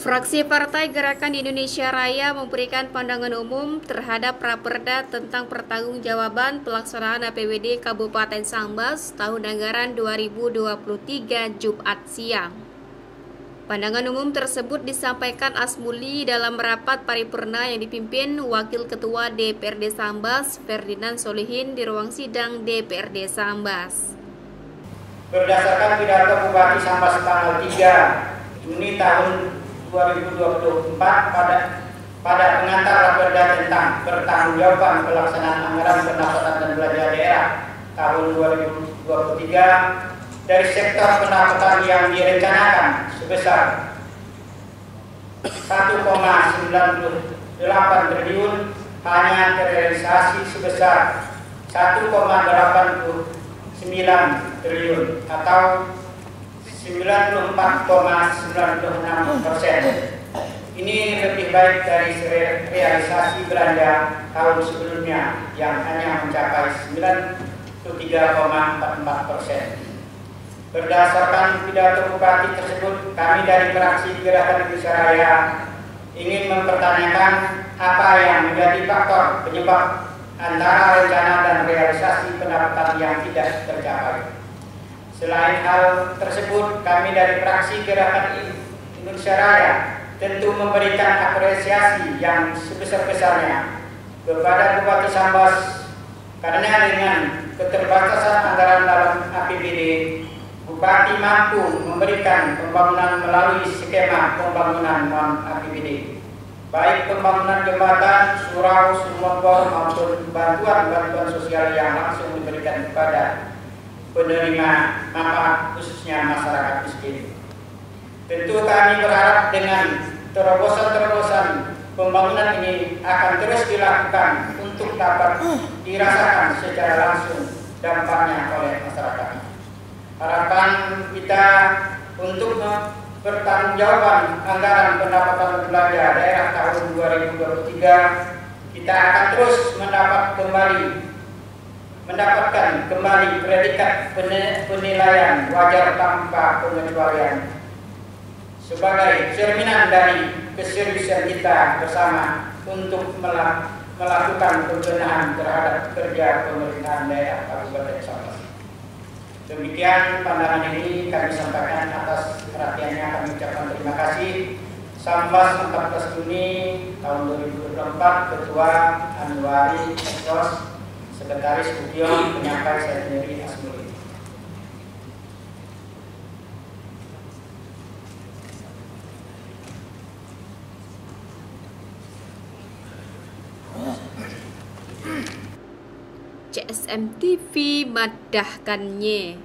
Fraksi Partai Gerakan Indonesia Raya memberikan pandangan umum terhadap Raperda tentang pertanggungjawaban pelaksanaan APBD Kabupaten Sambas tahun anggaran 2023 Jumat siang. Pandangan umum tersebut disampaikan Asmuli dalam rapat paripurna yang dipimpin Wakil Ketua DPRD Sambas Ferdinand Solihin di ruang sidang DPRD Sambas. Berdasarkan pidato Bupati Sambas tanggal 3 Juni tahun 2024 pada pada pengantar raperda tentang pertanggungjawaban pelaksanaan anggaran pendapatan dan belanja daerah tahun 2023 dari sektor pendapatan yang direncanakan sebesar 1,98 triliun hanya terrealisasi sebesar 1,89 triliun atau 94,96 persen. Ini lebih baik dari realisasi belanja tahun sebelumnya yang hanya mencapai 93,44 persen. Berdasarkan pidato Bupati tersebut, kami dari fraksi Gerakan Indonesia Raya ingin mempertanyakan apa yang menjadi faktor penyebab antara rencana dan realisasi pendapatan yang tidak tercapai. Selain hal tersebut, kami dari fraksi Gerakan Indonesia Raya tentu memberikan apresiasi yang sebesar-besarnya kepada Bupati Sambas karena dengan keterbatasan anggaran dalam APBD, Bupati mampu memberikan pembangunan melalui skema pembangunan non APBD, baik pembangunan jembatan, surau, sumur maupun bantuan-bantuan sosial yang langsung diberikan kepada penerima manfaat khususnya masyarakat miskin. Tentu kami berharap dengan terobosan-terobosan pembangunan ini akan terus dilakukan untuk dapat dirasakan secara langsung dampaknya oleh masyarakat. Harapan kita untuk pertanggungjawaban anggaran pendapatan belanja daerah tahun 2023 kita akan terus mendapat kembali mendapatkan kembali predikat penilaian wajar tanpa pengecualian sebagai cerminan dari keseriusan kita bersama untuk melakukan pembenahan terhadap kerja pemerintahan daerah Kabupaten Sambas. Demikian pandangan ini kami sampaikan atas perhatiannya kami ucapkan terima kasih. Sambas 14 Juni tahun 2024 Ketua Anwari Ekos Sekretaris Budion menyapa saya sendiri Asmuli. CSM TV madahkannya